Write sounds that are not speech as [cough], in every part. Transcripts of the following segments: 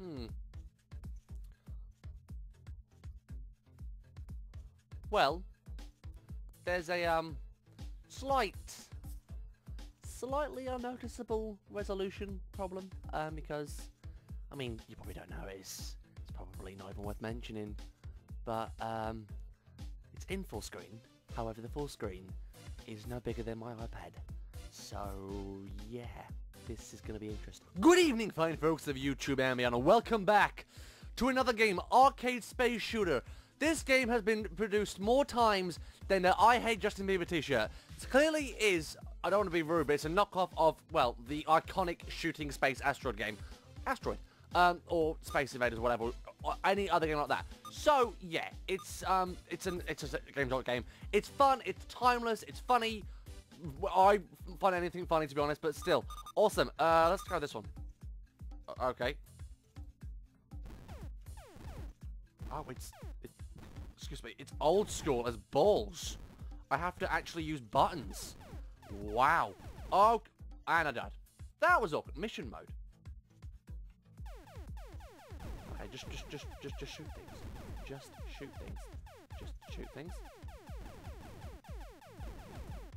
Hmm. Well, there's a um slight, slightly unnoticeable resolution problem um, because, I mean, you probably don't know it's it's probably not even worth mentioning, but um, it's in full screen. However, the full screen is no bigger than my iPad. So yeah, this is going to be interesting. Good evening, fine folks of YouTube and welcome back to another game, Arcade Space Shooter. This game has been produced more times than the I Hate Justin Bieber t-shirt. It clearly is, I don't want to be rude, but it's a knockoff of, well, the iconic shooting space asteroid game. Asteroid. Um, or Space Invaders, whatever, or any other game like that. So, yeah, it's, um, it's an, it's a game game. It's fun, it's timeless, it's funny. I find anything funny, to be honest, but still. Awesome. Uh, let's try this one. Okay. Oh, it's, it, excuse me, it's old school as balls. I have to actually use buttons. Wow. Oh, and I died. That was awkward. Mission mode. Okay, just, just, just, just, just shoot things. Just shoot things. Just shoot things.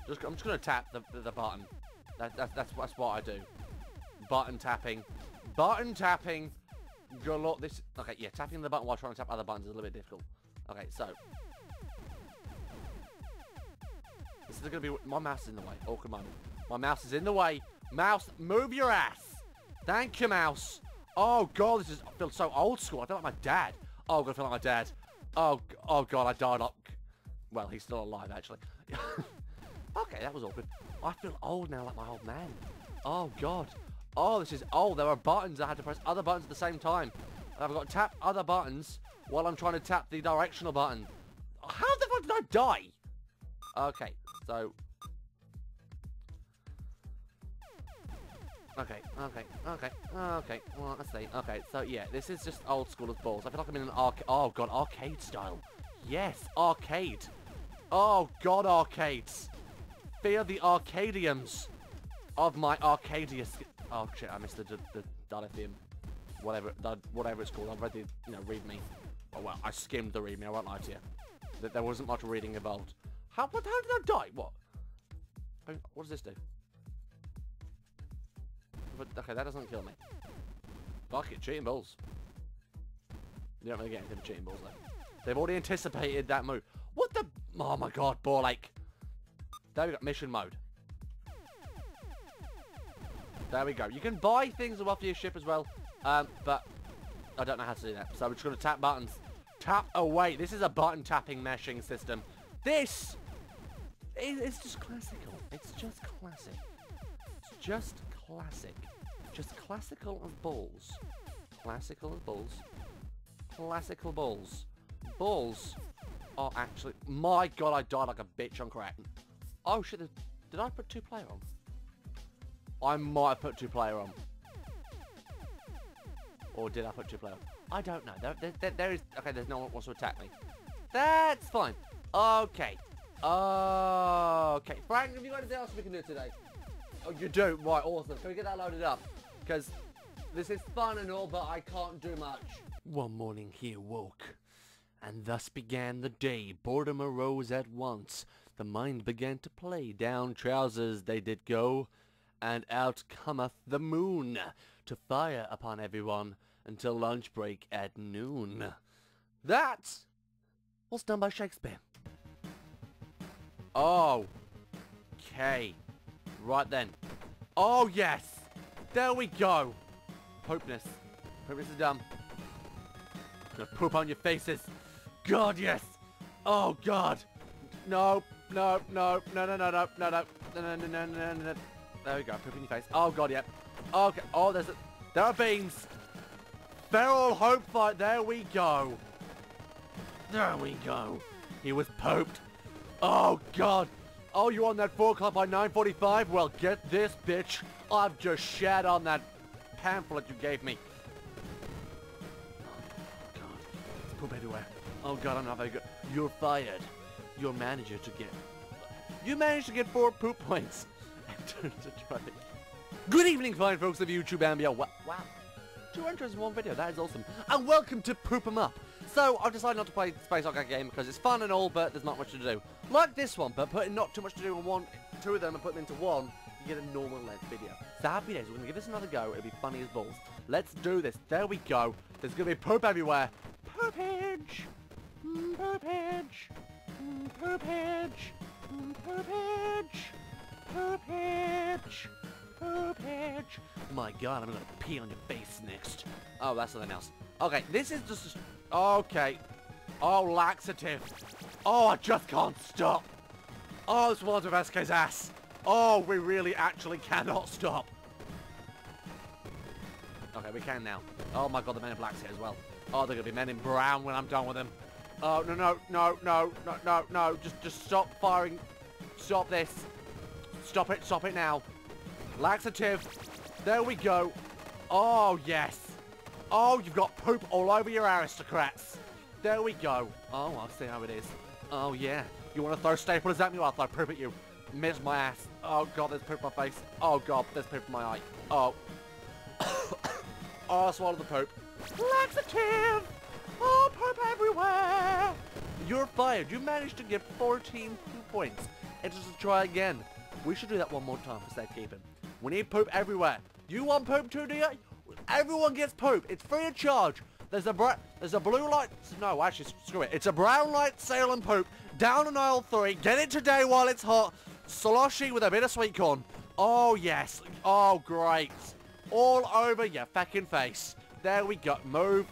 Just, I'm just gonna tap the, the, the button. That, that, that's, that's what I do. Button tapping. Button tapping. Good luck. This. Okay, yeah, tapping the button while trying to tap other buttons is a little bit difficult. Okay, so. This is gonna be. My mouse is in the way. Oh, come on. My mouse is in the way. Mouse, move your ass. Thank you, mouse. Oh god, this is. I feel so old school. I feel like my dad. Oh, I'm gonna feel like my dad. Oh, oh god, I died up. Well, he's still alive actually. [laughs] okay, that was awkward. I feel old now, like my old man. Oh god. Oh, this is old. There are buttons. I had to press other buttons at the same time. And I've got to tap other buttons while I'm trying to tap the directional button. How the fuck did I die? Okay, so... Okay, okay, okay, okay, well, let's see. Okay, so yeah, this is just old school as balls. I feel like I'm in an arcade. Oh, God, arcade style. Yes, arcade. Oh, God, arcades. Fear the arcadiums of my Arcadia Oh shit, I missed the, the, the. Whatever, whatever it's called. I've read the, you know, read me. Oh well, I skimmed the read me, I won't lie to you. There, there wasn't much reading involved. How, what, how did I die? What? What does this do? But, okay, that doesn't kill me. Fuck it, cheating balls. You don't really get anything with cheating balls though. They've already anticipated that move. What the? Oh my god, ball like. There we go, mission mode. There we go. You can buy things off your ship as well, um, but I don't know how to do that. So we're just going to tap buttons. Tap away. This is a button tapping meshing system. This is it's just classical. It's just classic. It's just classic. Just classical as balls. Classical as balls. Classical balls. Balls are actually... My god, I died like a bitch on crack. Oh shit, did I put two player on? I might have put two player on. Or did I put two player on? I don't know. There, there, there is... Okay, there's no one wants to attack me. That's fine. Okay. Okay. Frank, have you got anything else we can do today? Oh, you do? Right, awesome. Can we get that loaded up? Because this is fun and all, but I can't do much. One morning he awoke. And thus began the day. Boredom arose at once. The mind began to play. Down trousers they did go and out cometh the moon to fire upon everyone until lunch break at noon. That was done by Shakespeare. Oh. Okay. Right then. Oh, yes. There we go. Popeness. Popeness is done. Gonna poop on your faces. God, yes. Oh, God. No, no, no, no, no, no, no, no, no, no, no, no, no, no. There we go. Poop in your face. Oh, God, yep. Oh, yeah. Okay. Oh, there's a... There are beams. Feral Hope Fight. There we go. There we go. He was poked. Oh, God. Oh, you on that 4 o'clock by 9.45? Well, get this, bitch. I've just shat on that pamphlet you gave me. Oh, God. There's poop everywhere. Oh, God, I'm not very good. You're fired. Your manager to get... You managed to get four poop points. [laughs] Good evening, fine folks of YouTube Ambia. Wow. Two entries in one video. That is awesome. And welcome to Poop 'em Up. So, I've decided not to play Space Arcade game because it's fun and all, but there's not much to do. Like this one, but putting not too much to do in one, two of them and putting them into one, you get a normal length video. So happy days, we're to give this another go. It'll be funny as balls. Let's do this. There we go. There's going to be poop everywhere. Poopage! Oh my god, I'm gonna pee on your face next. Oh, that's something else. Okay, this is just... Okay. Oh, laxative. Oh, I just can't stop. Oh, this of SK's ass. Oh, we really actually cannot stop. Okay, we can now. Oh my god, the men in black's here as well. Oh, they're gonna be men in brown when I'm done with them. Oh, no, no, no, no, no, no, no. Just, just stop firing. Stop this. Stop it, stop it now. Laxative. There we go. Oh, yes. Oh, you've got poop all over your aristocrats. There we go. Oh, I'll see how it is. Oh, yeah. You want to throw staplers at me? I'll throw poop at you. Miss my ass. Oh, God, there's poop in my face. Oh, God, there's poop in my eye. Oh. [coughs] oh, I swallowed the poop. Laxative! Oh, poop everywhere! You're fired. You managed to get 14 points. And just to try again. We should do that one more time for safekeeping. We need poop everywhere. You want poop too, do? Everyone gets poop. It's free of charge. There's a there's a blue light. No, actually, screw it. It's a brown light Salem poop down on aisle three. Get it today while it's hot. Sloshy with a bit of sweet corn. Oh yes. Oh great. All over your fucking face. There we go. Move.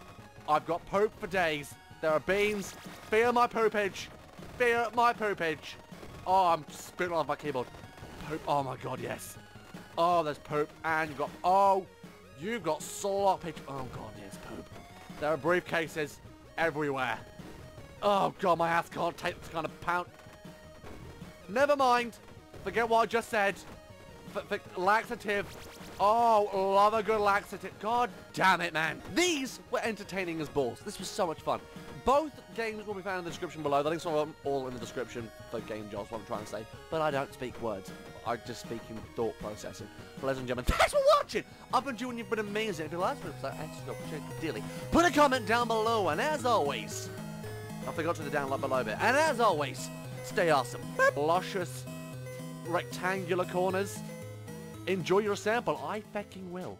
I've got poop for days. There are beans. Fear my poopage. Fear my poopage. Oh, I'm spitting off my keyboard. Poop. Oh my god, yes. Oh, there's poop. And you've got... Oh, you've got sloppage. Oh god, yes, poop. There are briefcases everywhere. Oh god, my ass can't take this kind of pound. Never mind. Forget what I just said. F laxative. Oh, love a good laxative. God damn it, man. These were entertaining as balls. This was so much fun. Both games will be found in the description below. The links are all in the description for Game Jolt, what I'm trying to say. But I don't speak words. I just speak in thought processing. But ladies and gentlemen, [laughs] thanks for watching! I've been doing you've been amazing. If you like this, appreciate it dearly. Put a comment down below, and as always, I forgot to the download below bit. And as always, stay awesome. Luscious, rectangular corners. Enjoy your sample. I fucking will.